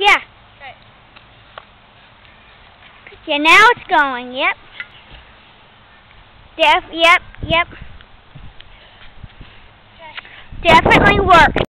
Yeah. Okay. Yeah, now it's going. Yep. Def. Yep. Yep. Okay. Definitely works.